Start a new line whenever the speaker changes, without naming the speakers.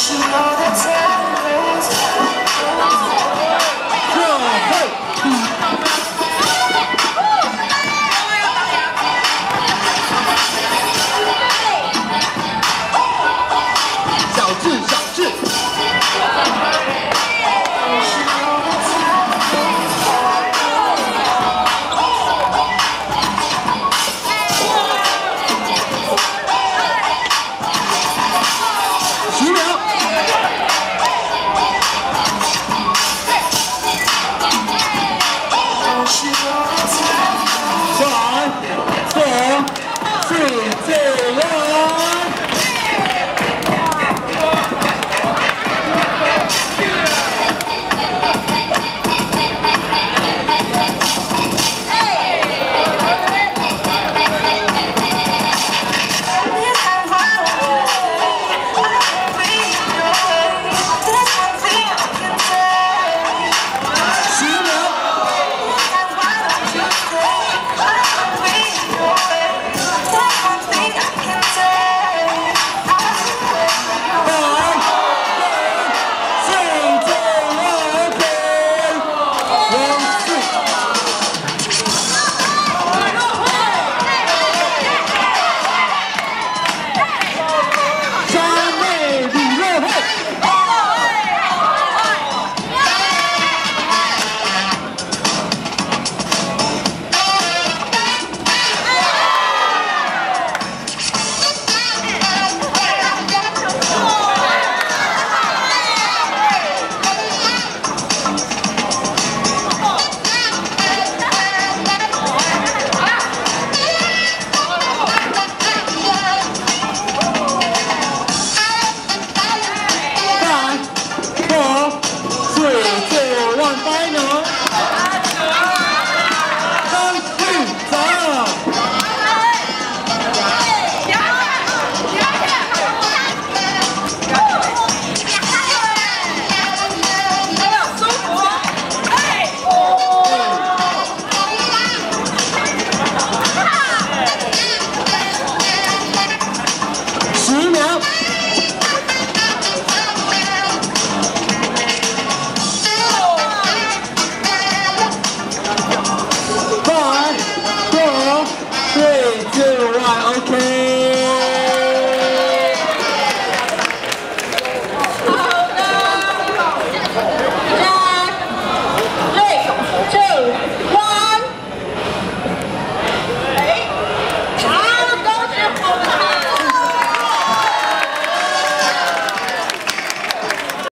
should